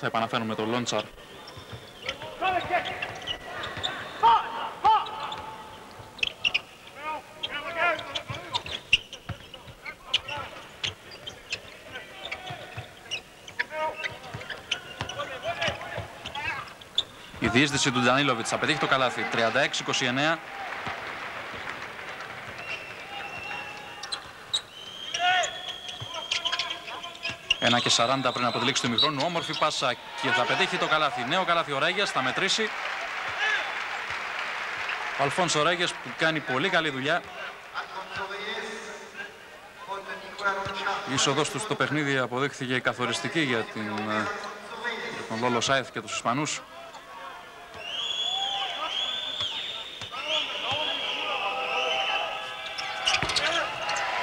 Θα επαναφέρουμε τον Λόντσαρ. Η διείσδυση του Τζανίλοβιτς θα πετύχει το καλάθι. 36-29. Ένα και 40 πριν από τη λήξη του μικρόνου. Όμορφη πάσα και θα πετύχει το καλάθι. Νέο καλάθι ο Ρέγιας, θα μετρήσει. Ο Αλφόνσο Ρέγιας που κάνει πολύ καλή δουλειά. Η είσοδος του στο παιχνίδι αποδείχθηκε καθοριστική για, την, ε, για τον Λόλο Σάιθ και τους Ισπανούς.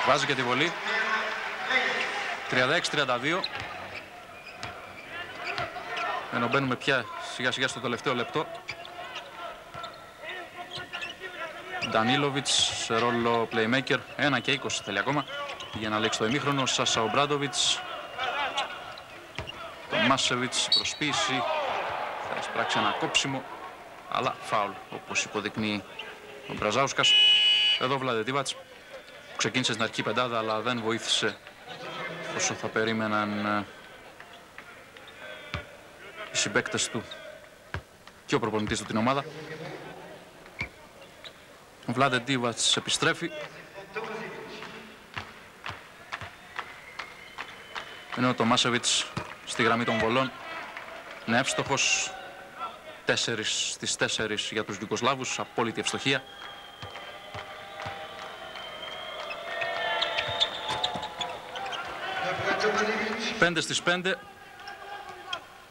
Βάζει και τη βολή. 36-32. Ενώ μπαίνουμε πια σιγά σιγά στο τελευταίο λεπτό. Ντανίλοβιτς σε ρόλο playmaker. 1 και 20 θέλει ακόμα για να λήξει το ημίχρονο. Σάσα Ομπράντοβιτς. Το Μάσεβιτς προσποίηση. Θα εισπράξει ένα κόψιμο. Αλλά φάουλ όπως υποδεικνύει ο Μπραζάουσκας. Εδώ Βλαδετίβατς που ξεκίνησε στην αρχή πεντάδα αλλά δεν βοήθησε όσο θα περίμεναν ε, οι συμπαίκτες του και ο προπονητής του την ομάδα. Ο Βλάντε Ντίβατς επιστρέφει. Ενώ το Μάσεβιτς στη γραμμή των βολών είναι εύστοχος. Τέσσερις στις τέσσερις για τους Γιουγκοσλάβους, απόλυτη ευστοχία. 5 στις 5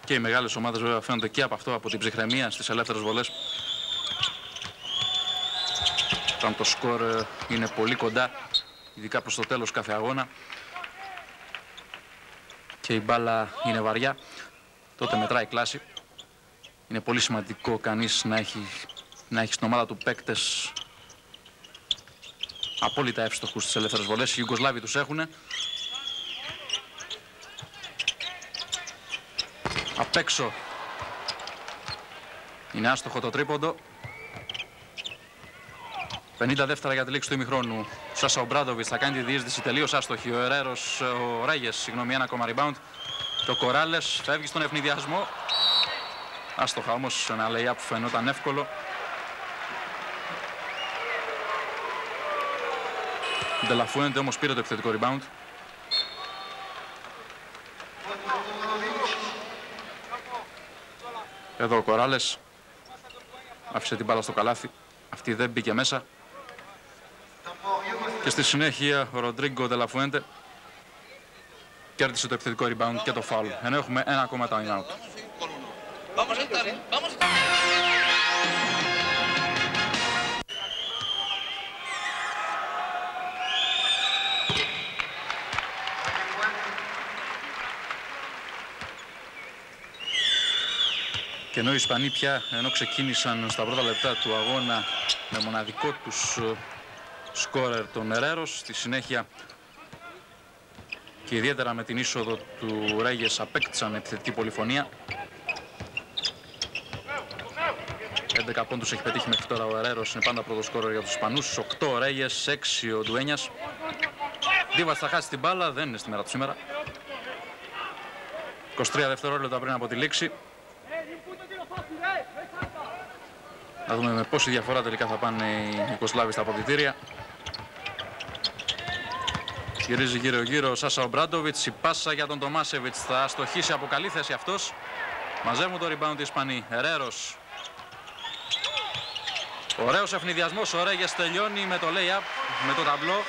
και οι μεγάλες ομάδες βέβαια φαίνονται και από αυτό, από την ψυχραιμία στις ελεύθερες βολές. Όταν το σκορ ε, είναι πολύ κοντά, ειδικά προς το τέλος κάθε αγώνα και η μπάλα είναι βαριά, τότε μετράει κλάση. Είναι πολύ σημαντικό κανείς να έχει, να έχει στην ομάδα του παίκτες απόλυτα εύστοχους στις ελεύθερες βολές. Οι Ιουγκοσλάβοι τους έχουν. Απ' έξω. Είναι άστοχο το τρίποντο. 50 δεύτερα για τη λήξη του ημιχρόνου. Σάσα Ομπράντοβιτς θα κάνει τη διείσδυση τελείως άστοχη. Ο Ερέρος, ο Ράγε, συγγνώμη, ένα ακόμα rebound. Το Κοράλες φεύγει στον ευνηδιασμό. Άστοχα όμως ένα lay που φαινόταν εύκολο. Ντελαφουέντε όμως πήρε το επιθετικό rebound. Εδώ ο Κοράλες άφησε την μπάλα στο καλάθι. Αυτή δεν μπήκε μέσα. Και στη συνέχεια ο Ροντρίγκο Τελαφουέντε κέρδισε το επιθετικό rebound και το foul. Ενώ έχουμε ένα ακόμα time out. Και ενώ οι Ισπανοί πια, ενώ ξεκίνησαν στα πρώτα λεπτά του αγώνα με μοναδικό τους ε, σκόρερ τον Ερέρος, στη συνέχεια και ιδιαίτερα με την είσοδο του Ρέγες απέκτησαν επιθετική πολυφωνία. 11 πόντους έχει πετύχει μέχρι τώρα ο Ερέρος, είναι πάντα πρώτος σκόρερ για τους Ισπανούς. 8 ο Ρέγες, 6 ο Ντουένιας. Δίβας θα χάσει την μπάλα, δεν είναι στη μέρα του σήμερα. 23 δευτερόλεπτα πριν από τη λήξη. Να δούμε με πόση διαφορά τελικά θα πάνε οι Ιουκοσλάβοι στα αποδητήρια. Γυρίζει γύρω γύρω ο Σάσα Ομπράντοβιτς, η πάσα για τον Τομάσεβιτς θα στοχίσει από καλή θέση αυτός. Μαζεύουν το rebound οι Ισπανοί. Ερέρος. Ωραίος ευνηδιασμός, ο Ρέγες τελειώνει με το lay-up, με το ταμπλό.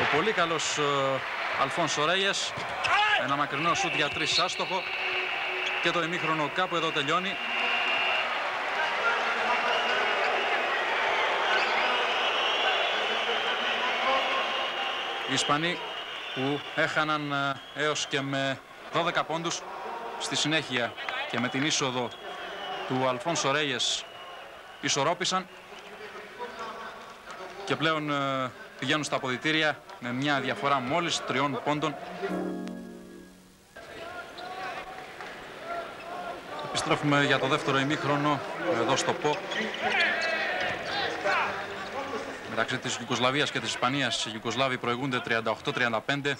Ο πολύ καλός uh, Αλφόνσο Ρέγες. Ένα μακρινό σούτ για τρεις άστοχο. Και το ημίχρονο κάπου εδώ τελειώνει. Ισπανοί που έχαναν ε, έως και με 12 πόντους στη συνέχεια και με την είσοδο του Αλφόνσο Ρέιες ισορρόπησαν και πλέον ε, πηγαίνουν στα αποδητήρια με μια διαφορά μόλις τριών πόντων. Επιστρέφουμε για το δεύτερο ημίχρονο εδώ στο ΠΟ. Μεταξύ της Ιουκοσλαβίας και της Ισπανίας. Οι Ιουκοσλάβοι προηγούνται 38-35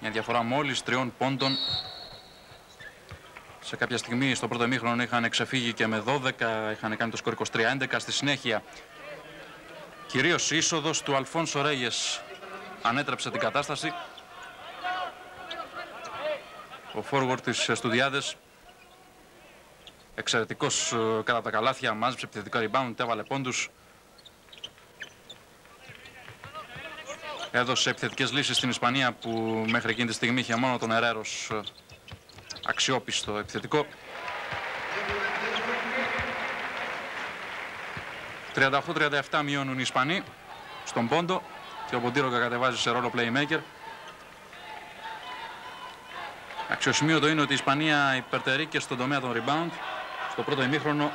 μια διαφορά μόλις τριών πόντων. Σε κάποια στιγμή στο πρώτο ημίχρονο είχαν ξεφύγει και με 12, είχαν κάνει το σκορ 23-11 στη συνέχεια. Κυρίως η είσοδος του Αλφόνσο Ρέγες ανέτρεψε την κατάσταση. Ο forward της Στουδιάδες εξαιρετικός ε, κατά τα καλάθια, μάζεψε επιθετικό rebound, έβαλε πόντους. Έδωσε επιθετικές λύσεις στην Ισπανία που μέχρι εκείνη τη στιγμή είχε μόνο τον Ερέρος ε, αξιόπιστο επιθετικό. 38-37 μειώνουν οι Ισπανοί στον πόντο και ο Ποντήροκα κατεβάζει σε ρόλο playmaker. Αξιοσημείωτο είναι ότι η Ισπανία υπερτερεί και στον τομέα των rebound. Στο πρώτο ημίχρονο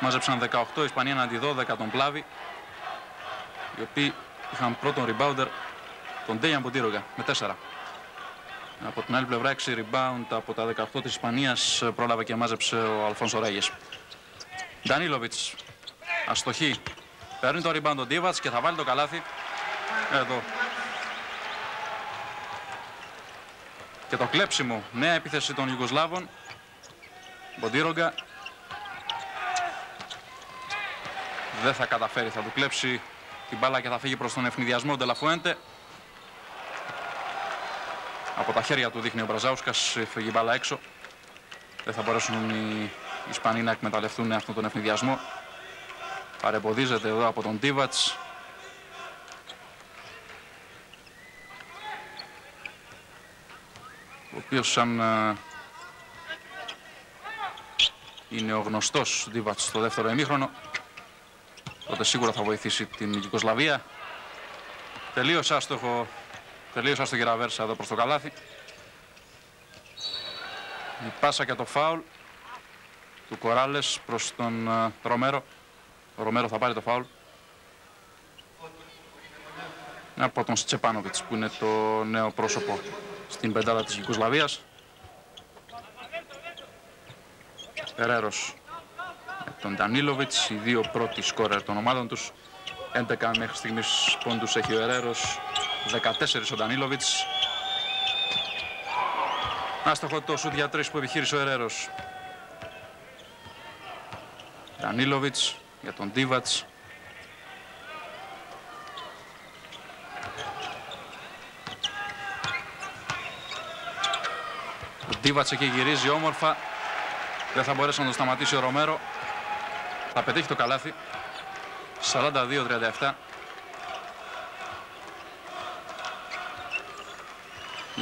μάζεψαν 18, η Ισπανία αντί 12 τον Πλάβη, οι οποίοι είχαν πρώτον rebounder τον Ντέιαν Ποντήρογκα με 4. Από την άλλη πλευρά 6 rebound από τα 18 της Ισπανίας πρόλαβε και μάζεψε ο Αλφόνσο Ράγες. Ντανίλοβιτς, αστοχή, παίρνει το rebound ο Ντίβατς και θα βάλει το καλάθι. Εδώ. Και το κλέψιμο, νέα επίθεση των Ιουγκοσλάβων. Μποντήρογκα δεν θα καταφέρει, θα του κλέψει την μπάλα και θα φύγει προς τον ευνηδιασμό Ντελαφουέντε. Από τα χέρια του δείχνει ο Μπραζάουσκας, φύγει η μπάλα έξω. Δεν θα μπορέσουν οι Ισπανοί να εκμεταλλευτούν αυτόν τον ευνηδιασμό. Παρεμποδίζεται εδώ από τον Τίβατς. Ο οποίος σαν ε, είναι ο γνωστός Τίβατς στο δεύτερο εμίχρονο τότε σίγουρα θα βοηθήσει την Ιουγκοσλαβία. Τελείως άστοχο, τελείως άστοχη ραβέρσα εδώ προς το καλάθι. Η πάσα και το φάουλ του Κοράλες προς τον uh, Ρομέρο. Ο Ρομέρο θα πάρει το φάουλ. Από τον Στσεπάνοβιτς που είναι το νέο πρόσωπο στην πεντάδα της Ιουγκοσλαβίας. Περέρος τον Ντανίλοβιτς, οι δύο πρώτοι σκόρερ των ομάδων τους. 11 μέχρι στιγμής πόντους έχει ο Ερέρος, 14 ο Ντανίλοβιτς. Άστοχο το σουτ για τρεις που επιχείρησε ο Ερέρος. Ντανίλοβιτς για τον Ντίβατς. Ο Ντίβατς εκεί γυρίζει όμορφα. Δεν θα μπορέσει να το σταματήσει ο Ρομέρο. Θα πετύχει το καλάθι. 42-37.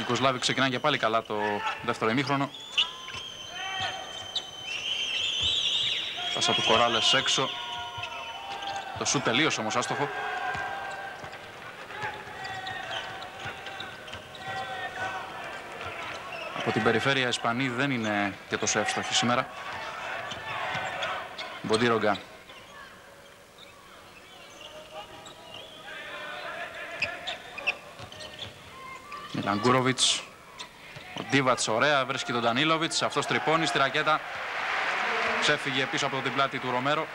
Η Κοσλάβη ξεκινάει και πάλι καλά το δεύτερο ημίχρονο. Πάσα του Κοράλες έξω. Το σου τελείωσε όμως άστοχο. Από την περιφέρεια Ισπανή δεν είναι και τόσο εύστοχη σήμερα. Μποντίρογκα. Μιλαγκούροβιτς. Ο Ντίβατς ωραία, βρίσκει τον Ντανίλοβιτς. Αυτός τρυπώνει στη ρακέτα. Ξέφυγε πίσω από την πλάτη του Ρομέρο.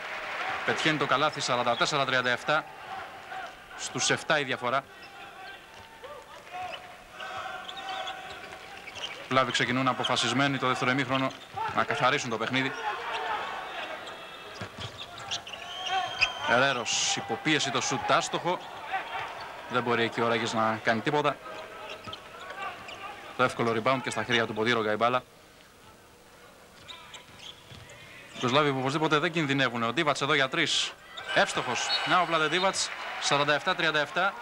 Πετυχαίνει το καλάθι 44-37. Στους 7 η διαφορά. Πλάβοι ξεκινούν αποφασισμένοι το δεύτερο ημίχρονο να καθαρίσουν το παιχνίδι. Ερέρος υποπίεση το σουτ άστοχο. Δεν μπορεί εκεί ο Ράγης να κάνει τίποτα. Το εύκολο rebound και στα χέρια του Ποδήρο η μπάλα. Τους Σλάβοι που οπωσδήποτε δεν κινδυνεύουν. Ο Ντίβατς εδώ για τρεις. Εύστοχος. Να ο Βλάτε Ντίβατς. 47-37.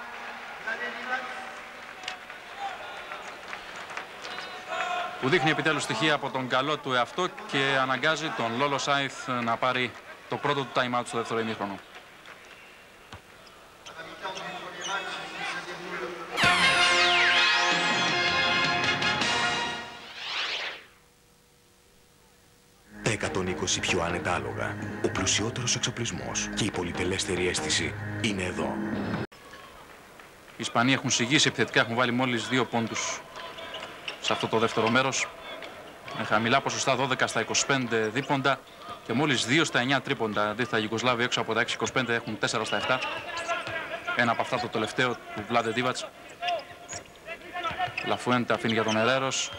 Που δείχνει επιτέλους στοιχεία από τον καλό του εαυτό και αναγκάζει τον Λόλο Σάιθ να πάρει το πρώτο του time out στο δεύτερο ημίχρονο. 120 πιο άνετα άλογα, ο πλουσιότερος εξοπλισμός και η πολυτελέστερη αίσθηση είναι εδώ. Οι Ισπανοί έχουν συγγύσει επιθετικά, έχουν βάλει μόλις δύο πόντους σε αυτό το δεύτερο μέρος. με χαμηλά ποσοστά 12 στα 25 δίποντα και μόλις 2 στα 9 τρίποντα. Αντίθετα, οι Ιουγκοσλάβοι έξω από τα 6-25 έχουν 4 στα 7. Ένα από αυτά το τελευταίο του Βλάντε Ντίβατς. Λαφουέντε αφήνει για τον Ερέρος.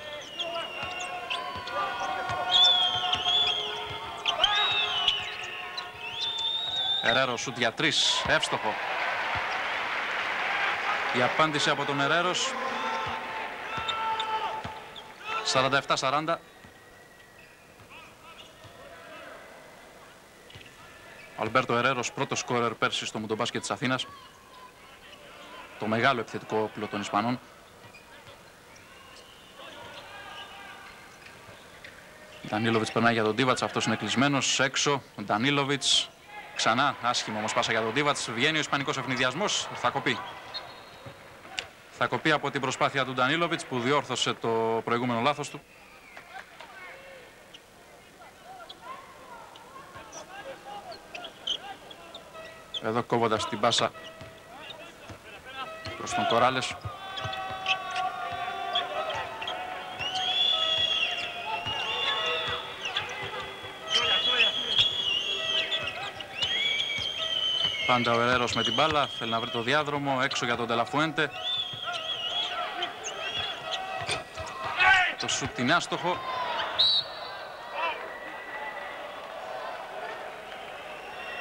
Ερέρο σουτ για 3, εύστοχο. Η απάντηση από τον Ερέρος 47-40. Ο Αλμπέρτο Ερέρος πρώτος σκόρερ πέρσι στο Μουντομπάσκετ της Αθήνας. Το μεγάλο επιθετικό όπλο των Ισπανών. Ντανίλοβιτς περνάει για τον Τίβατς, αυτός είναι κλεισμένος, έξω. Ο Ντανίλοβιτς, ξανά άσχημο όμως πάσα για τον Τίβατς. Βγαίνει ο Ισπανικός ευνηδιασμός, θα κοπεί. Θα κοπεί από την προσπάθεια του Ντανίλοβιτς που διόρθωσε το προηγούμενο λάθος του. Εδώ κόβοντας την πάσα προς τον Κοράλες. Πάντα ο Ερέρος με την μπάλα, θέλει να βρει το διάδρομο, έξω για τον Τελαφουέντε. Το σουτ είναι άστοχο.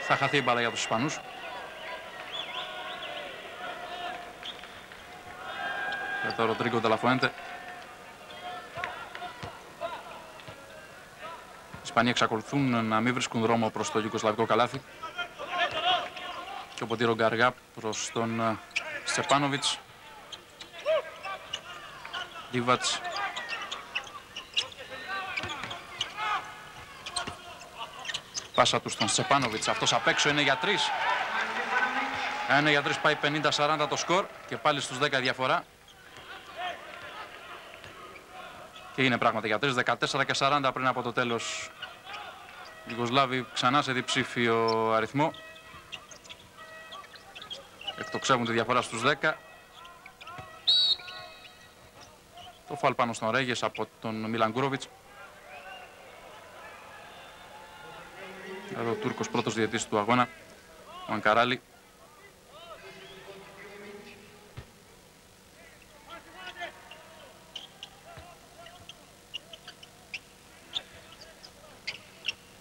Θα χαθεί η μπάλα για τους Ισπανούς. Για τον Ροντρίγκο Τελαφουέντε. Οι Ισπανοί εξακολουθούν να μην βρίσκουν δρόμο προς το Ιουκοσλαβικό καλάθι. Και ο Ποντήρο Γκαργά προς τον ε, Στσεπάνοβιτς. Δίβατς Πάσα του στον Σεπάνοβιτς. Αυτός απ' έξω είναι για τρεις. Ένα για τρεις πάει 50-40 το σκορ και πάλι στους 10 διαφορά. Και είναι πράγματι για τρεις. 14 και 40 πριν από το τέλος. Ιγκοσλάβοι ξανά σε διψήφιο αριθμό. Εκτοξεύουν τη διαφορά στους 10. Το φάλ πάνω στον Ρέγες από τον Μιλαγκούροβιτς. Εδώ ο Τούρκος πρώτος διαιτής του αγώνα, ο Ανκαράλη.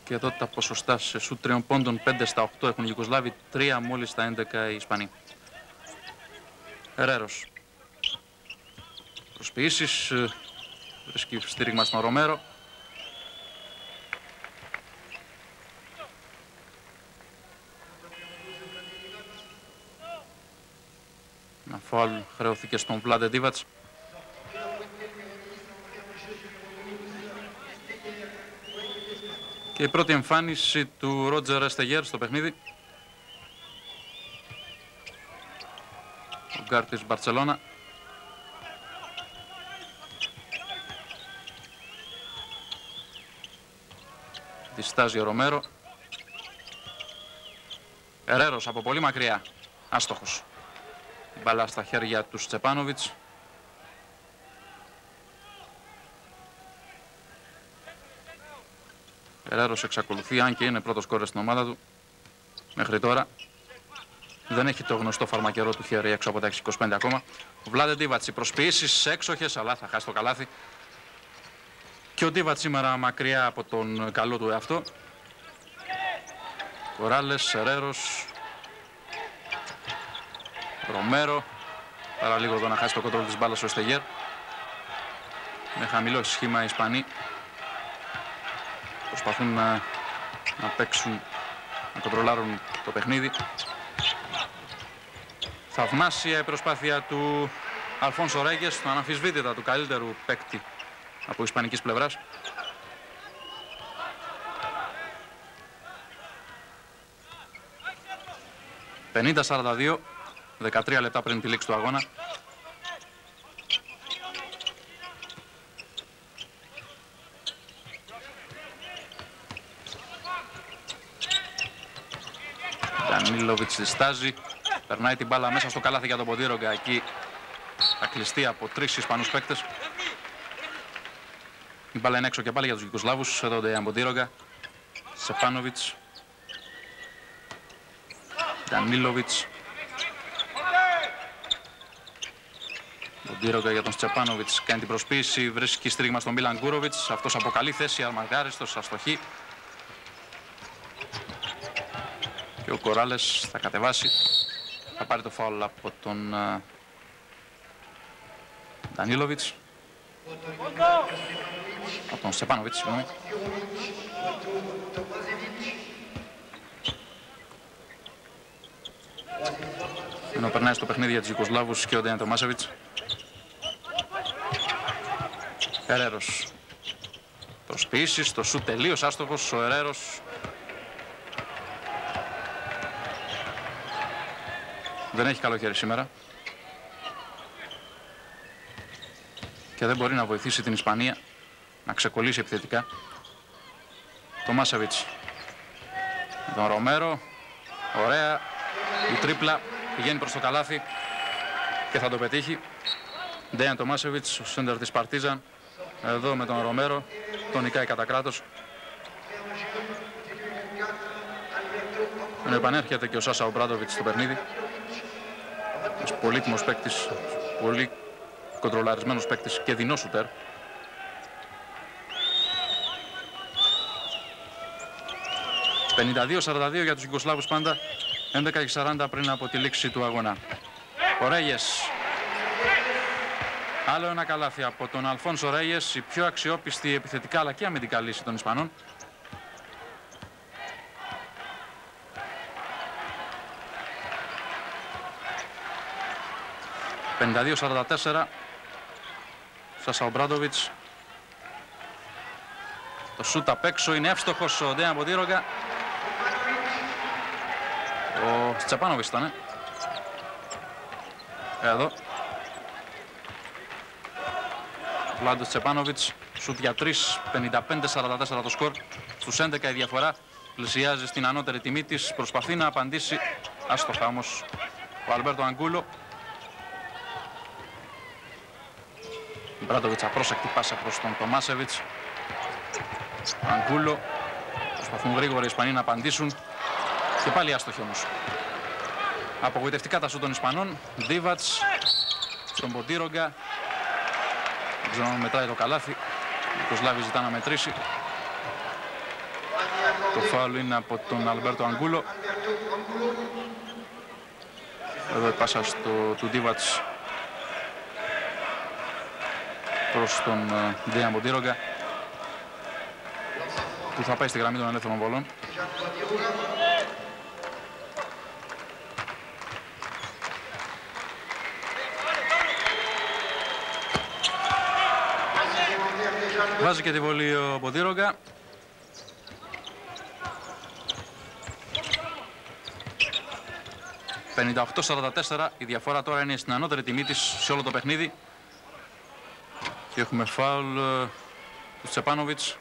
Και εδώ τα ποσοστά σε σουτ τριών πόντων 5 στα 8 έχουν οι Ιουγκοσλάβοι, 3 μόλις στα 11 οι Ισπανοί. Ερέρος. Προσποιήσεις, ε, βρίσκει στήριγμα στον Ρομέρο. Ένα φόλ χρεώθηκε στον Βλάντε Ντίβατς. Και η πρώτη εμφάνιση του Ρότζερ Εστέγερ στο παιχνίδι. Ο γκάρ της Μπαρτσελώνα. Διστάζει ο Ρομέρο. Ερέρος από πολύ μακριά. Άστοχος. Μπάλα στα χέρια του Στεπάνοβιτς. Ερέρος εξακολουθεί, αν και είναι πρώτος κόρες στην ομάδα του. Μέχρι τώρα δεν έχει το γνωστό φαρμακερό του χέρι έξω από τα 6-25 ακόμα. Ο Βλάντε Ντίβατς, οι προσποιήσεις έξοχες, αλλά θα χάσει το καλάθι. Και ο Ντίβατς σήμερα μακριά από τον καλό του εαυτό. Κοράλες, Ερέρος, Ρομέρο. Παραλίγο εδώ να χάσει το κοντρόλ της μπάλας ο Στεγέρ. Με χαμηλό σχήμα οι Ισπανοί. Προσπαθούν να, να παίξουν, να κοντρολάρουν το παιχνίδι. Θαυμάσια η προσπάθεια του Αλφόνσο Ρέγγες, του αναμφισβήτητα του καλύτερου παίκτη από ισπανικής πλευράς. «50-42» 13 λεπτά πριν τη λήξη του αγώνα. Ντανίλοβιτς διστάζει. Περνάει την μπάλα μέσα στο καλάθι για τον Ποντήρογκα. Εκεί θα κλειστεί από τρεις Ισπανούς παίκτες. Η μπάλα είναι έξω και πάλι για τους Γιουγκοσλάβους. Εδώ ο Αμποντήρογκα. Σεπάνοβιτς. Ντανίλοβιτς. Ντύρογκα για τον Στεπάνοβιτς κάνει την προσποίηση, βρίσκει στρίγμα στον Μίλαν Γκούροβιτς. Αυτός από καλή θέση, αρμαγκάριστος, αστοχή. Και ο Κοράλες θα κατεβάσει. Θα πάρει το φάουλ από τον Ντανίλοβιτς. Από τον Στεπάνοβιτς, συγγνώμη. Ενώ περνάει στο παιχνίδι για τους Ιουκοσλάβους και ο Ντέαν Τομάσεβιτς. Ερέρος. Προσποιήσεις, το σου τελείως άστοχος, ο Ερέρος. Δεν έχει καλό χέρι σήμερα. Και δεν μπορεί να βοηθήσει την Ισπανία να ξεκολλήσει επιθετικά. Το Μάσεβιτς. Τον Ρομέρο. Ωραία. Η τρίπλα πηγαίνει προς το καλάθι και θα το πετύχει. Ντέαν Τομάσεβιτς, ο σέντερ της Παρτίζαν. Εδώ με τον Ρομέρο, τον νικάει κατά κράτος. Επανέρχεται και ο Σάσα Ομπράντοβιτς στο παιχνίδι. Ένας πολύτιμος παίκτης, πολύ κοντρολαρισμένος παίκτης και δεινό σουτέρ. «52-42 για τους Ιγκοσλάβους πάντα, 11 40 πριν από τη λήξη του αγώνα. Ο Ρέγες Άλλο ένα καλάθι από τον Αλφόνσο Ρέιες, η πιο αξιόπιστη επιθετικά αλλά και αμυντικά λύση των Ισπανών. «52-44». Σάσα Ομπράντοβιτς. Το σούτ απ' έξω είναι εύστοχος ο Ντέαν Ποντήρογκα. Ο Τσαπάνοβιτς ήταν. Εδώ. Βλάντο Τσεπάνοβιτ. Σουτ για 3, 55-44 το σκορ. Στους 11 η διαφορά. Πλησιάζει στην ανώτερη τιμή της. Προσπαθεί να απαντήσει. Άστοχα όμω ο Αλμπέρτο Αγκούλο. Μπράντοβιτ απρόσεκτη πάσα προς τον Τομάσεβιτς. Αγκούλο. Προσπαθούν γρήγορα οι Ισπανοί να απαντήσουν. Και πάλι άστοχοι όμως. Απογοητευτικά τα σου των Ισπανών. Δίβατς στον Ποντήρογκα. Δεν ξέρω αν μετράει το καλάθι. Ο Κοσλάβη ζητά να μετρήσει. Το φάουλ είναι από τον Αλμπέρτο Αγκούλο. Εδώ η πάσα στο, του Ντίβατς προς τον Ντέιαν Μποντήρογκα που θα πάει στη γραμμή των ελεύθερων βολών. Βάζει και τη βολή ο Ποντήρογκα. «58-44». Η διαφορά τώρα είναι στην ανώτερη τιμή της σε όλο το παιχνίδι. Και έχουμε φάουλ ε, του Τσεπάνοβιτς.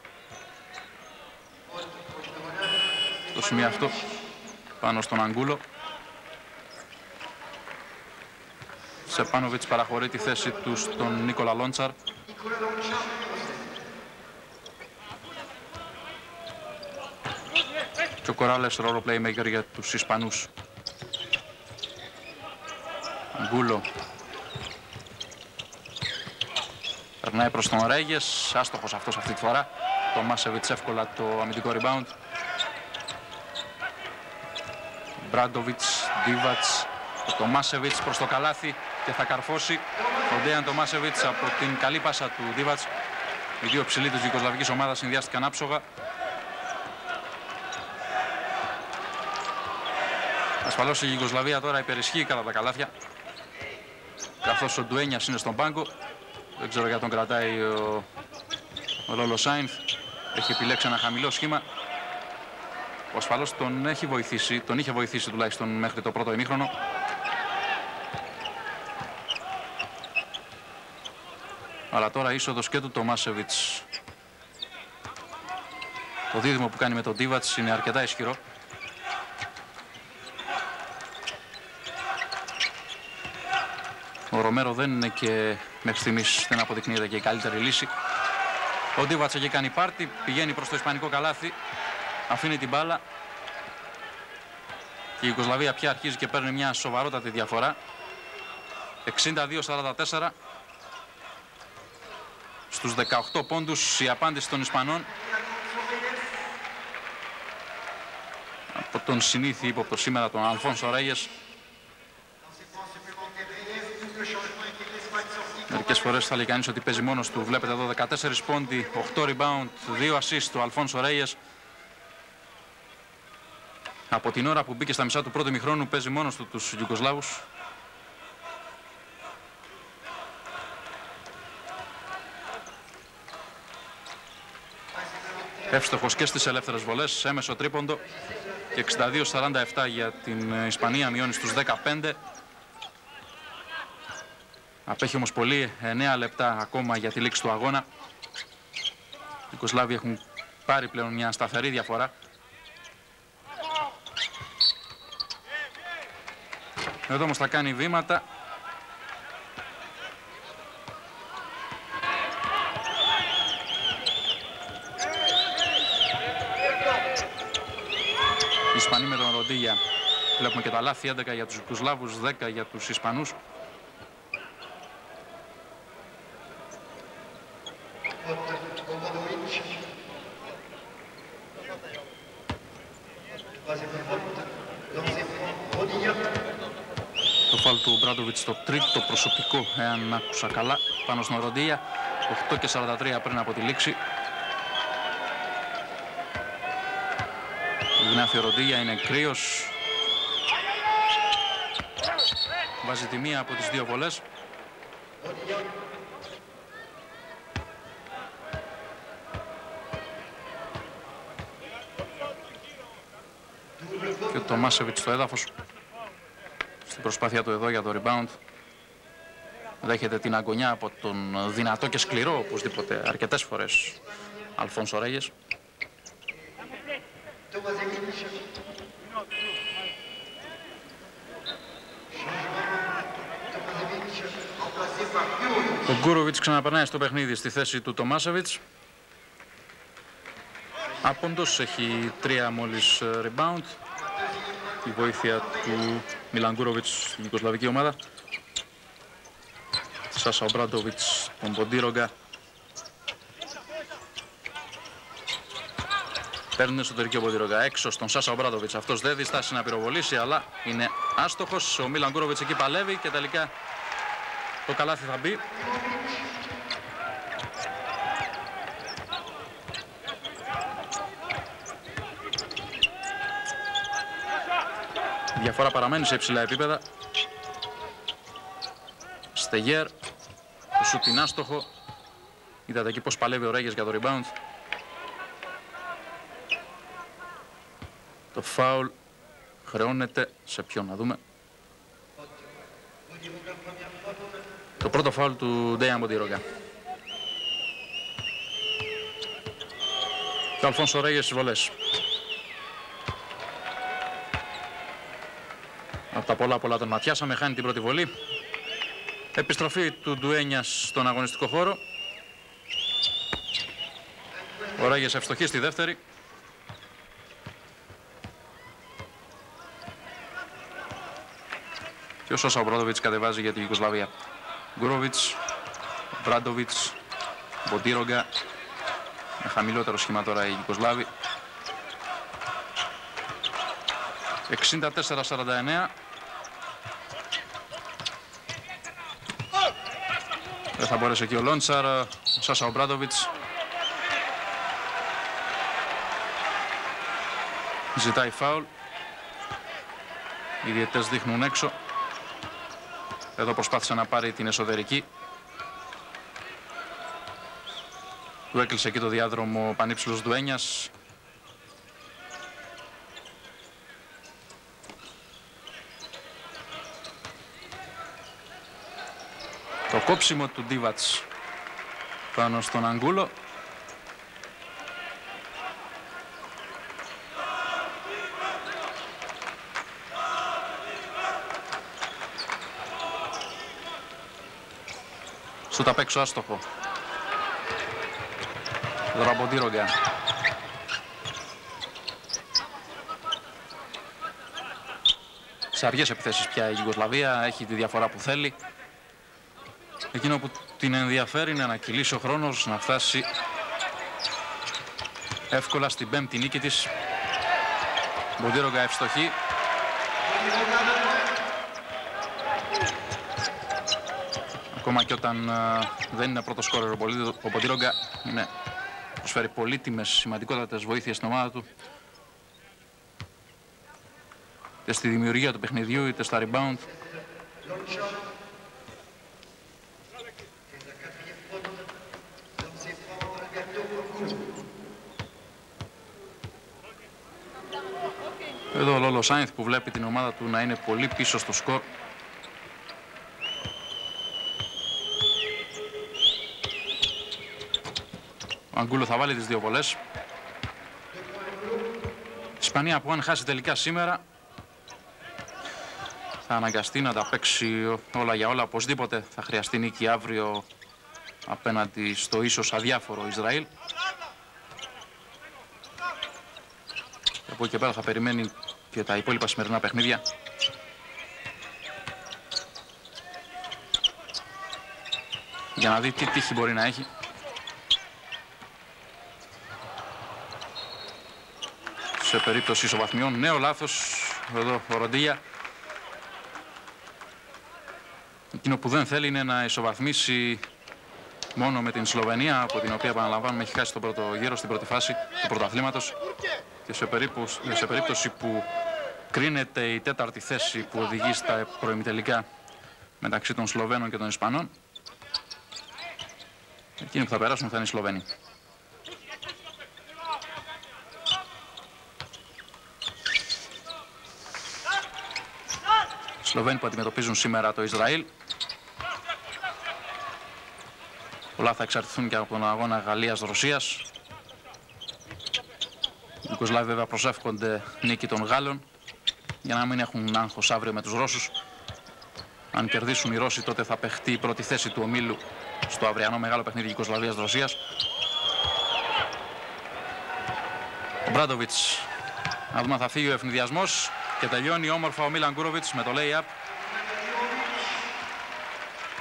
Το σημείο αυτό πάνω στον Αγκούλο. Τσεπάνοβιτς παραχωρεί τη θέση του στον Νίκολα Λόντσαρ. και ο Κοράλες ρόλο playmaker για τους Ισπανούς. Γκούλο. Περνάει προς τον Ρέγες, άστοχος αυτός αυτή τη φορά. Το Μάσεβιτς εύκολα το αμυντικό rebound. Μπράντοβιτς, Ντίβατς, το Τομάσεβιτς προς το καλάθι και θα καρφώσει ο Ντέαν Τομάσεβιτς από την καλή πάσα του Ντίβατς. Οι δύο ψηλοί της Ιουκοσλαβικής ομάδας συνδυάστηκαν άψογα. Ασφαλώς η Γιουγκοσλαβία τώρα υπερισχύει κατά τα καλάθια. Καθώς ο Ντουένιας είναι στον πάγκο. Δεν ξέρω για τον κρατάει ο, ο Λόλο Σάινθ. Έχει επιλέξει ένα χαμηλό σχήμα. Ο ασφαλώς τον έχει βοηθήσει, τον είχε βοηθήσει τουλάχιστον μέχρι το πρώτο ημίχρονο. Αλλά τώρα είσοδος και του Τομάσεβιτς. Το δίδυμο που κάνει με τον Τίβατς είναι αρκετά ισχυρό. Ο Ρομέρο δεν είναι και μέχρι στιγμής δεν αποδεικνύεται και η καλύτερη λύση. Ο Ντίβατς έχει κάνει πάρτι, πηγαίνει προς το ισπανικό καλάθι, αφήνει την μπάλα. Και η Ιουγκοσλαβία πια αρχίζει και παίρνει μια σοβαρότατη διαφορά. 62-44. Στους 18 πόντους η απάντηση των Ισπανών. Από τον συνήθι ύποπτο σήμερα τον Αλφόνσο Ρέγες. Μερικές φορές θα λέει κανείς ότι παίζει μόνος του. Βλέπετε εδώ 14 πόντι, 8 rebound, 2 assist του Αλφόνσο Ρέγες. Από την ώρα που μπήκε στα μισά του πρώτου μηχρόνου παίζει μόνος του τους Ιουγκοσλάβους. Εύστοχος και στις ελεύθερες βολές, έμεσο τρίποντο και 62-47 για την Ισπανία, μειώνει στους 15. Απέχει όμως πολύ, 9 λεπτά ακόμα για τη λήξη του αγώνα. Οι Ιουγκοσλάβοι έχουν πάρει πλέον μια σταθερή διαφορά. Εδώ όμως θα κάνει βήματα. Οι Ισπανοί με τον Ροντίγια. Βλέπουμε και τα λάθη 11 για τους Ιουγκοσλάβους, 10 για τους Ισπανούς. Το φάλ του Μπράντοβιτς στο τρίτο προσωπικό, εάν άκουσα καλά, πάνω στον Ροντίγια. 8 και 43 πριν από τη λήξη. Γνάθιο Ροντίγια είναι κρύος. Βάζει τη μία από τις δύο βολές. Το Μάσεβιτς στο έδαφος. Στην προσπάθεια του εδώ για το rebound. Δέχεται την αγωνιά από τον δυνατό και σκληρό, οπωσδήποτε, αρκετές φορές, Αλφόνσο Ρέγες. Ο Γκούροβιτς ξαναπερνάει στο παιχνίδι στη θέση του Τομάσεβιτς. Άποντος έχει τρία μόλις ε, rebound. Η βοήθεια του Μιλαν Γκούροβιτς, η Ιουγκοσλαβική ομάδα. Σάσα Ομπράντοβιτς, τον Ποντίρογκα. Παίρνει εσωτερική ο Ποντίρογκα έξω στον Σάσα Ομπράντοβιτς. Αυτός δεν διστάσει να πυροβολήσει, αλλά είναι άστοχος. Ο Μιλαν Γκούροβιτς εκεί παλεύει και τελικά το καλάθι θα μπει. Διαφορά παραμένει σε υψηλά επίπεδα. Στεγέρ, το σουτ είναι άστοχο. Είδατε εκεί πώς παλεύει ο Ρέγες για το rebound. Το φάουλ χρεώνεται σε ποιον να δούμε. Το πρώτο φάουλ του Ντέιαν Μποντιρόγκα. Και ο Αλφόνσο Ρέγες στις βολές. Τα πολλά πολλά τον ματιάσαμε, χάνει την πρώτη βολή. Επιστροφή του Ντουένιας στον αγωνιστικό χώρο. Ο Ράγες ευστοχή στη δεύτερη. Και ο Σώσα Μπράντοβιτς κατεβάζει για την Ιουγκοσλαβία. Γκουρόβιτς, Μπράντοβιτς, Μποντίρογκα. Με χαμηλότερο σχήμα τώρα η Ιουγκοσλάβη. 64-49. Θα μπορέσει εκεί ο Λόντσαρ, ο Σάσα Ομπράντοβιτς. Ζητάει φάουλ. Οι διαιτές δείχνουν έξω. Εδώ προσπάθησε να πάρει την εσωτερική. Του έκλεισε εκεί το διάδρομο ο Πανύψηλος Δουένιας. Κόψιμο του Ντίβατς πάνω στον Αγκούλο. Σου τα παίξω άστοχο. Δραμποντήρογκα. Σε αργές επιθέσεις πια η Ιουγκοσλαβία έχει τη διαφορά που θέλει. Εκείνο που την ενδιαφέρει είναι να κυλήσει ο χρόνος, να φτάσει εύκολα στην πέμπτη νίκη της. Μποντήρογκα ευστοχή. Ακόμα και όταν δεν είναι πρώτος σκόρερ ο Μποντήρογκα είναι, προσφέρει πολύτιμες σημαντικότατες βοήθειες στην ομάδα του είτε στη δημιουργία του παιχνιδιού είτε στα rebound Εδώ ο Λόλος Σάινθ που βλέπει την ομάδα του να είναι πολύ πίσω στο σκορ. Ο Αγκούλο θα βάλει τις δύο βολές. Η Ισπανία που αν χάσει τελικά σήμερα θα αναγκαστεί να τα παίξει όλα για όλα. Οπωσδήποτε θα χρειαστεί νίκη αύριο απέναντι στο ίσως αδιάφορο Ισραήλ. Από εκεί και πέρα θα περιμένει και τα υπόλοιπα σημερινά παιχνίδια. Για να δει τι τύχη μπορεί να έχει. Σε περίπτωση ισοβαθμιών, νέο λάθος, εδώ ο Ροντίγια. Εκείνο που δεν θέλει είναι να ισοβαθμίσει μόνο με την Σλοβενία, από την οποία επαναλαμβάνουμε έχει χάσει τον πρώτο γύρο στην πρώτη φάση του πρωταθλήματος και σε περίπτωση, σε περίπτωση που κρίνεται η τέταρτη θέση που οδηγεί στα προημιτελικά μεταξύ των Σλοβαίνων και των Ισπανών. Εκείνοι που θα περάσουν θα είναι οι Σλοβαίνοι. Σλοβαίνοι που αντιμετωπίζουν σήμερα το Ισραήλ. Πολλά θα εξαρτηθούν και από τον αγώνα Γαλλίας-Ρωσίας. Οι Ιουγκοσλάβοι βέβαια προσεύχονται νίκη των Γάλλων για να μην έχουν άγχος αύριο με τους Ρώσους. Αν κερδίσουν οι Ρώσοι τότε θα παιχτεί η πρώτη θέση του ομίλου στο αυριανό μεγάλο παιχνίδι Ιουγκοσλαβίας-Ρωσίας. Ο Μπράντοβιτς, να δούμε θα φύγει ο ευνηδιασμός και τελειώνει όμορφα ο Μίλαν Κούροβιτς με το lay-up.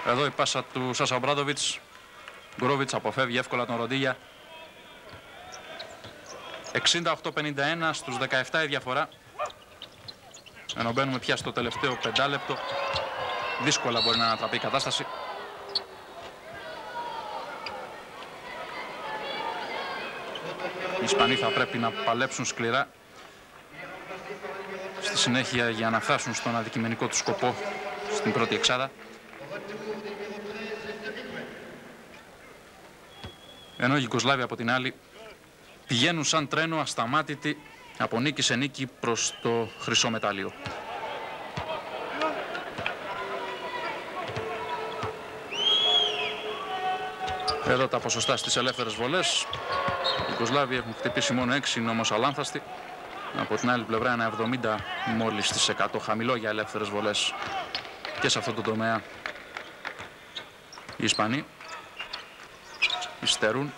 Εδώ η πάσα του Σάσα Μπράντοβιτς. Γκουρόβιτς αποφεύγει εύκολα τον Ροντίγια. 68-51 στους 17 η διαφορά. Ενώ μπαίνουμε πια στο τελευταίο πεντάλεπτο. Δύσκολα μπορεί να ανατραπεί η κατάσταση. Οι Ισπανοί θα πρέπει να παλέψουν σκληρά στη συνέχεια για να φτάσουν στον αντικειμενικό τους σκοπό στην πρώτη εξάδα. Ενώ οι Γιουγκοσλάβοι από την άλλη πηγαίνουν σαν τρένο ασταμάτητη από νίκη σε νίκη προς το χρυσό μετάλλιο. Εδώ τα ποσοστά στις ελεύθερες βολές. Οι Ιουγκοσλάβοι έχουν χτυπήσει μόνο 6, είναι όμως αλάνθαστοι. Από την άλλη πλευρά ένα 70 μόλις στις 100 χαμηλό για ελεύθερες βολές και σε αυτό το τομέα οι Ισπανοί υστερούν.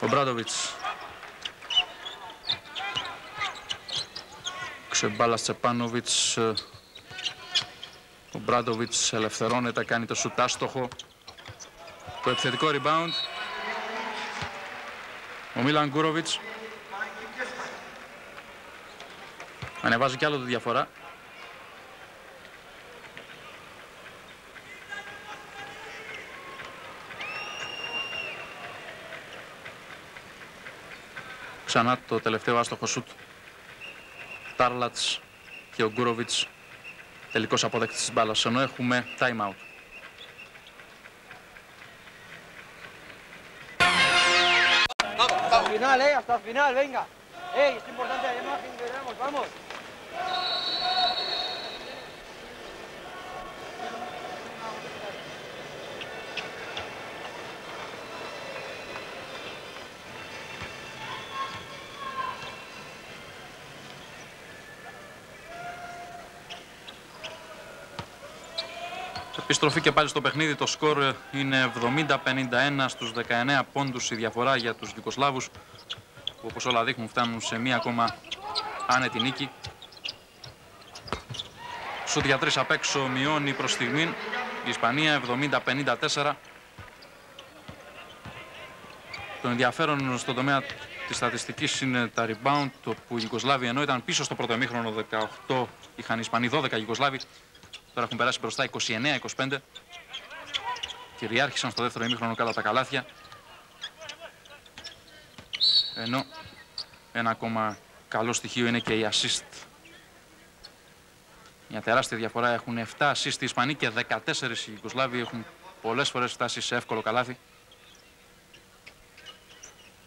Ο Μπράντοβιτς Ξεμπάλα Τσεπάνοβιτς ο Μπράντοβιτς ελευθερώνεται, κάνει το σουτάστοχο το επιθετικό rebound. Ο Μίλαν Γκούροβιτς ανεβάζει κι άλλο τη διαφορά. Ξανά το τελευταίο άστοχο σουτ. Τάρλατς και ο Γκούροβιτς τελικός αποδέκτης της μπάλας. Ενώ έχουμε time out. Hasta el final, eh, hasta el final, venga. Ey, es importante la imagen que veamos, vamos. Επιστροφή και πάλι στο παιχνίδι. Το σκορ είναι 70-51 στους 19 πόντους η διαφορά για τους Ιουκοσλάβους που όπως όλα δείχνουν φτάνουν σε μία ακόμα άνετη νίκη. Σουτ για τρεις απ' έξω μειώνει προς στιγμή η Ισπανία 70-54. Το ενδιαφέρον στον τομέα της στατιστικής είναι τα rebound, το που οι Ιουγκοσλάβοι ενώ ήταν πίσω στο πρώτο εμίχρονο 18, είχαν οι Ισπανοί 12 Ιουγκοσλάβοι, τώρα έχουν περάσει μπροστά 29-25. Κυριάρχησαν στο δεύτερο ημίχρονο κατά τα καλάθια. Ενώ ένα ακόμα καλό στοιχείο είναι και η assist. Μια τεράστια διαφορά έχουν 7 assist οι Ισπανοί και 14 οι Ιουγκοσλάβοι έχουν πολλές φορές φτάσει σε εύκολο καλάθι.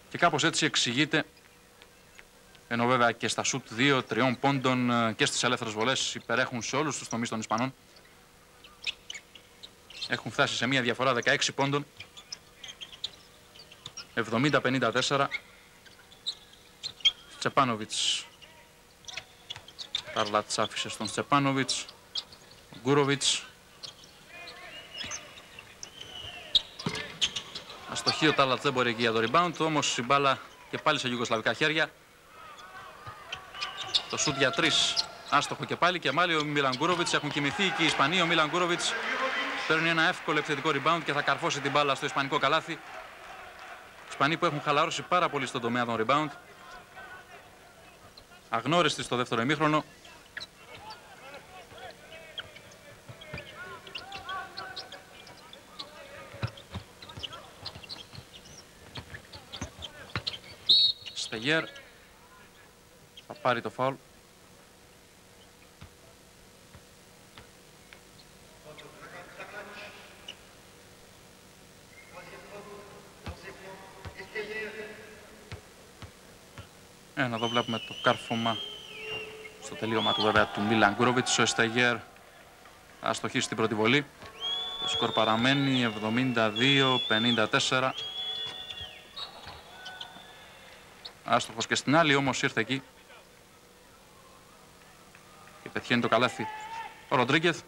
Και κάπως έτσι εξηγείται, ενώ βέβαια και στα σουτ 2-3 πόντων ε, και στις ελεύθερες βολές υπερέχουν σε όλους τους τομείς των Ισπανών. Έχουν φτάσει σε μια διαφορά 16 πόντων. 70-54. Τσεπάνοβιτς. Καρλάτς άφησε στον Τσεπάνοβιτς. Γκούροβιτς. Αστοχή ο Τάρλατ δεν μπορεί εκεί για το rebound, όμως η μπάλα και πάλι σε γιουγκοσλαβικά χέρια. Το σουτ για τρεις, άστοχο και πάλι και μάλι ο Μίλαν Γκούροβιτς. Έχουν κοιμηθεί και οι Ισπανοί, ο Μίλαν Γκούροβιτς παίρνει ένα εύκολο επιθετικό rebound και θα καρφώσει την μπάλα στο ισπανικό καλάθι. Οι Ισπανοί που έχουν χαλαρώσει πάρα πολύ στον τομέα των rebound. Αγνώριστοι στο δεύτερο ημίχρονο. Στεγέρ θα πάρει το φάουλ. Ε, εδώ βλέπουμε το κάρφωμα στο τελείωμα του βέβαια του Μίλαν Γκούροβιτς. Ο Εστεγέρ θα στοχίσει την πρώτη βολή. Το σκορ παραμένει 72-54. Άστοχος και στην άλλη όμως ήρθε εκεί και πετυχαίνει το καλάθι ο Ροντρίγκεθ.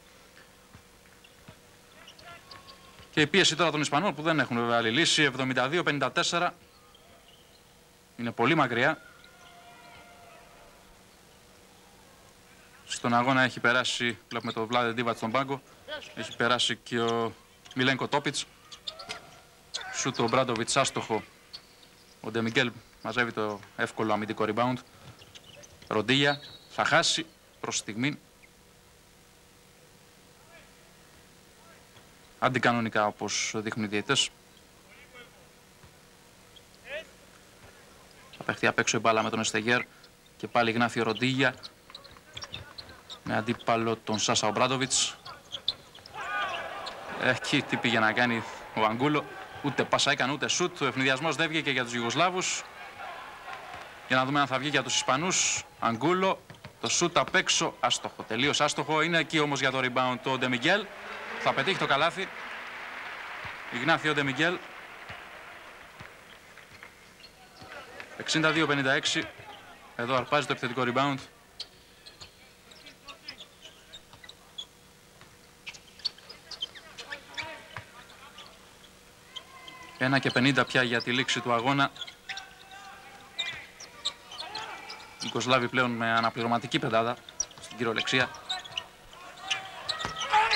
Και η πίεση τώρα των Ισπανών που δεν έχουν βέβαια άλλη λύση 72-54 είναι πολύ μακριά. Στον αγώνα έχει περάσει, βλέπουμε το Βλάδε Ντίβατ στον πάγκο, έχει περάσει και ο Μιλένκο Τόπιτς. Σούτ ο Μπράντοβιτς άστοχο. Ο Ντεμιγκέλ μαζεύει το εύκολο αμυντικό rebound. Ροντίγια θα χάσει προς στιγμή. Αντικανονικά όπως δείχνουν οι διαιτές. Θα παιχτεί απ' έξω η μπάλα με τον Εστεγέρ και πάλι γνάφει ο Ροντίγια με αντίπαλο τον Σάσα Ομπράντοβιτς. Εκεί τι πήγε να κάνει ο Αγκούλο. Ούτε πάσα έκανε ούτε σουτ. Ο ευνηδιασμός δεν βγήκε για τους Ιουγκοσλάβους. Για να δούμε αν θα βγει για τους Ισπανούς. Αγκούλο. Το σουτ απ' έξω. Άστοχο. Τελείως άστοχο. Είναι εκεί όμως για το rebound το Ντεμιγγέλ. Θα πετύχει το καλάθι. Ιγνάθιο Ντεμιγγέλ. 62-56. Εδώ αρπάζει το επιθετικό rebound. Ένα και 50 πια για τη λήξη του αγώνα. Η Κοσλάβη πλέον με αναπληρωματική πεντάδα στην κυριολεξία.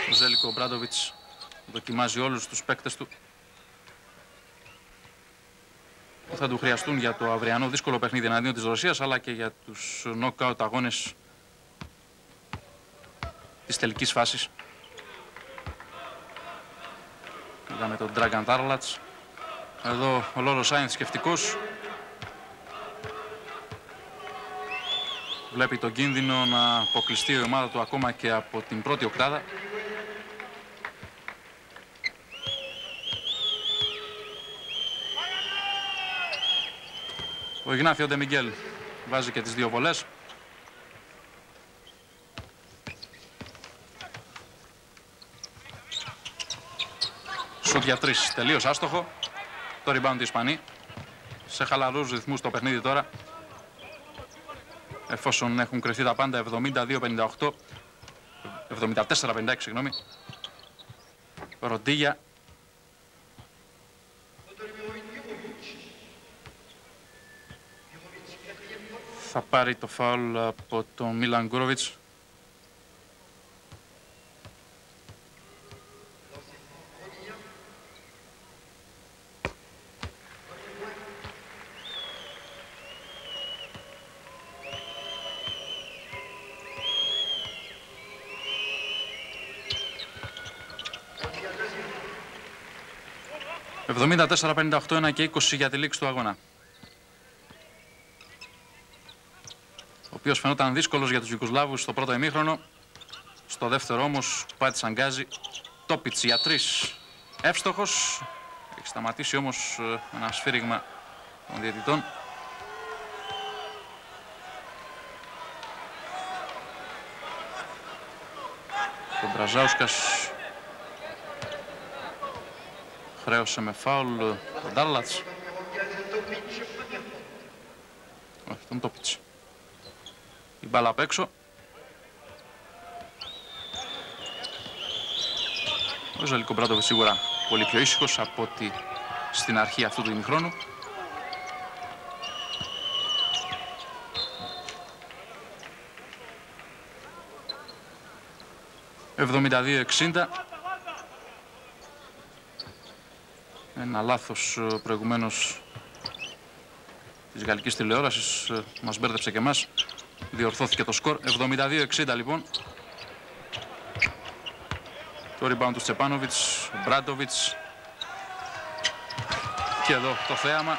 Ο Ζέλικο Μπράντοβιτς δοκιμάζει όλους τους παίκτες του που θα του χρειαστούν για το αυριανό δύσκολο παιχνίδι εναντίον της Ρωσίας αλλά και για τους knockout αγώνες της τελικής φάσης. Είδαμε τον Dragan Tarlats. Εδώ ο Λόρο Σάινθ σκεφτικός. Βλέπει τον κίνδυνο να αποκλειστεί η ομάδα του ακόμα και από την πρώτη οκτάδα. Ο Ιγνάφιο Ντεμιγκέλ βάζει και τις δύο βολές. Σουτ για τρεις, τελείως άστοχο. Το rebound Ισπανοί. Σε χαλαρούς ρυθμούς το παιχνίδι τώρα. Εφόσον έχουν κρυφθεί τα πάντα 72-58. 74-56, συγγνώμη. Ροντίγια. Θα πάρει το φάουλ από τον Μίλαν Γκούροβιτς. «74-58, και 20 για τη λήξη του αγώνα. Ο οποίος φαινόταν δύσκολος για τους Ιουγκοσλάβους στο πρώτο ημίχρονο. Στο δεύτερο όμως πάτησαν γκάζι. Τόπιτς για τρεις. Εύστοχος. Έχει σταματήσει όμως ε, ένα σφύριγμα των διαιτητών. Ο Μπραζάουσκας χρέωσε με φάουλ τον Ντάλλατς. Όχι, τον Τόπιτς. Η μπάλα απ' έξω. Ο Ζαλικό Μπράντοβε σίγουρα πολύ πιο ήσυχος από ότι στην αρχή αυτού του ημιχρόνου. «72-60». Ένα λάθος ε, προηγουμένως της γαλλικής τηλεόρασης ε, μας μπέρδεψε και εμάς. Διορθώθηκε το σκορ. 72-60 λοιπόν. Το rebound του Τσεπάνοβιτς, ο Μπράντοβιτς. Και εδώ το θέαμα.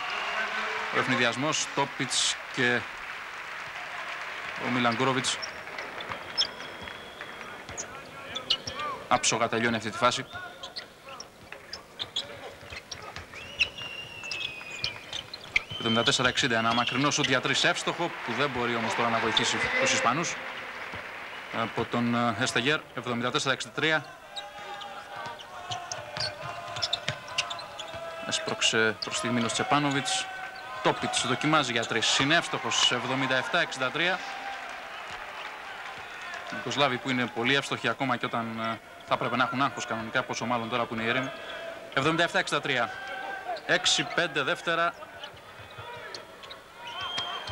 Ο ευνηδιασμός, Τόπιτς και ο Μιλαγκούροβιτς. Άψογα τελειώνει αυτή τη φάση. 74-60, ένα μακρινό σουτ για τρεις εύστοχο που δεν μπορεί όμως τώρα να βοηθήσει τους Ισπανούς. Από τον Εστεγέρ 74-63 έσπρωξε προς στιγμή ο Τσεπάνοβιτς. Τόπιτς δοκιμάζει για τρεις. Είναι εύστοχος 77-63 Νικοσλάβοι που είναι πολύ εύστοχοι ακόμα και όταν θα πρέπει να έχουν άγχος κανονικά πόσο μάλλον τώρα που είναι ήρεμοι 77-63 6-5 δεύτερα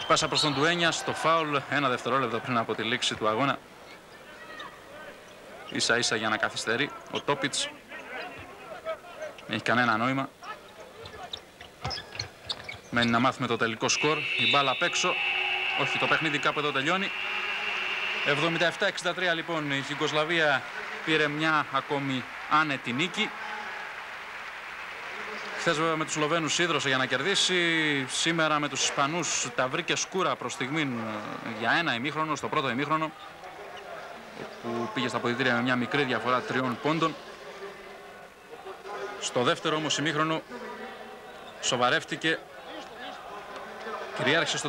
Πάσα προς τον Τουένια στο φάουλ ένα δευτερόλεπτο πριν από τη λήξη του αγώνα. Ίσα ίσα για να καθυστερεί ο Τόπιτς. Δεν έχει κανένα νόημα. Μένει να μάθουμε το τελικό σκορ. Η μπάλα απ' έξω. Όχι, το παιχνίδι κάπου εδώ τελειώνει. 77-63 λοιπόν η Γιουγκοσλαβία πήρε μια ακόμη άνετη νίκη. Χθες βέβαια με τους Σλοβαίνους ίδρωσε για να κερδίσει. Σήμερα με τους Ισπανούς τα βρήκε σκούρα προς στιγμή ε, για ένα ημίχρονο, στο πρώτο ημίχρονο. Που πήγε στα ποδητήρια με μια μικρή διαφορά τριών πόντων. Στο δεύτερο όμως ημίχρονο σοβαρεύτηκε. Κυριάρχησε στο